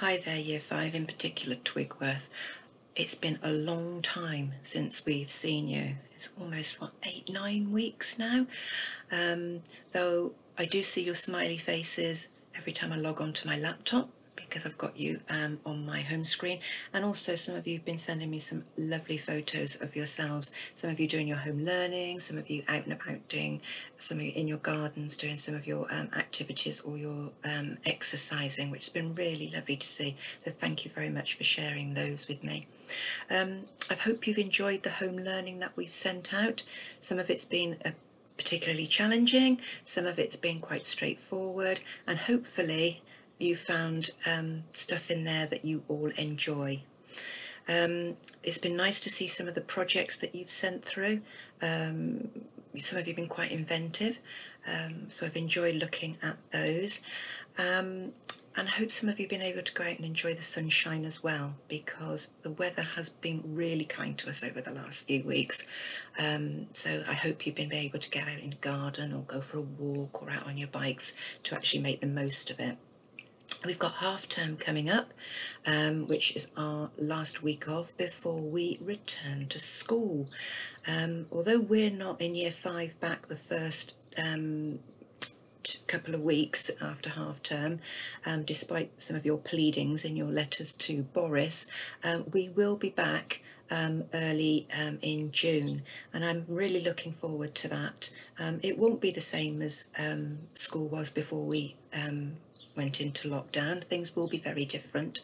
Hi there, Year 5, in particular Twigworth. It's been a long time since we've seen you. It's almost, what, eight, nine weeks now? Um, though I do see your smiley faces every time I log onto my laptop because I've got you um, on my home screen. And also some of you have been sending me some lovely photos of yourselves. Some of you doing your home learning some of you out and about doing some of you in your gardens doing some of your um, activities or your um, exercising which has been really lovely to see. So thank you very much for sharing those with me. Um, I hope you've enjoyed the home learning that we've sent out. Some of it's been a particularly challenging, some of it's been quite straightforward, and hopefully you found um, stuff in there that you all enjoy. Um, it's been nice to see some of the projects that you've sent through. Um, some of you have been quite inventive, um, so I've enjoyed looking at those. Um, and I hope some of you have been able to go out and enjoy the sunshine as well because the weather has been really kind to us over the last few weeks. Um, so I hope you've been able to get out in the garden or go for a walk or out on your bikes to actually make the most of it. We've got half term coming up, um, which is our last week off before we return to school. Um, although we're not in year five back the first um, couple of weeks after half term, um, despite some of your pleadings in your letters to Boris, um, we will be back um, early um, in June, and I'm really looking forward to that. Um, it won't be the same as um, school was before we um, went into lockdown. Things will be very different,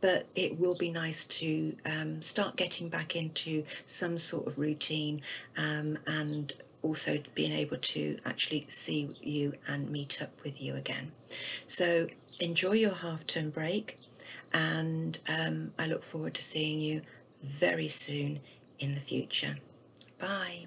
but it will be nice to um, start getting back into some sort of routine and also being able to actually see you and meet up with you again. So enjoy your half term break, and um, I look forward to seeing you very soon in the future. Bye.